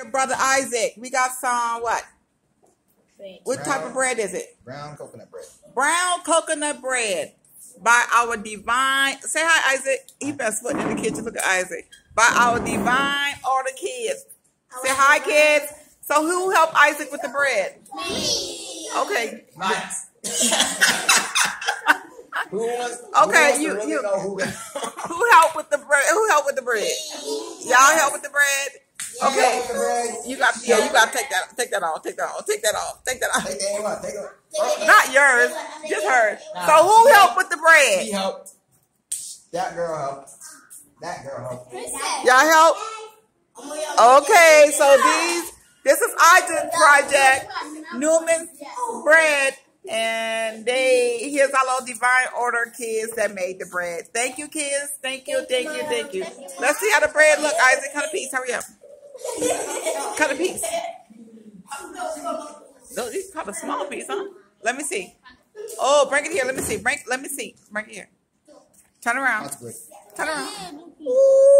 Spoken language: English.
Here, brother Isaac, we got some what? What type of bread is it? Brown coconut bread. Brown coconut bread by our divine. Say hi, Isaac. He been sweating in the kitchen. Look at Isaac. By our divine order kids. Say hi, kids. So who helped Isaac with the bread? Me. Okay. Nice. who wants, Okay, who wants you- really you- know who Who helped with the bread? Who helped with the bread? Y'all help with the bread. Okay. You got yeah. You got to take that. Take that off. Take that off. Take that off. Take that off. Take that one. Take it. Not yours. Just hers. So who helped with the bread? He helped. That girl helped. That girl helped. Y'all help. Okay. So these. This is Isaac Project. Newman bread. And they here's our little divine order kids that made the bread. Thank you, kids. Thank you, thank you, thank you. Let's see how the bread look, Isaac. Cut a piece. Hurry up. Cut a piece. No, you cut a small piece, huh? Let me see. Oh, bring it here. Let me see. Bring let me see. Bring it here. Turn around. That's good. Turn around. Ooh,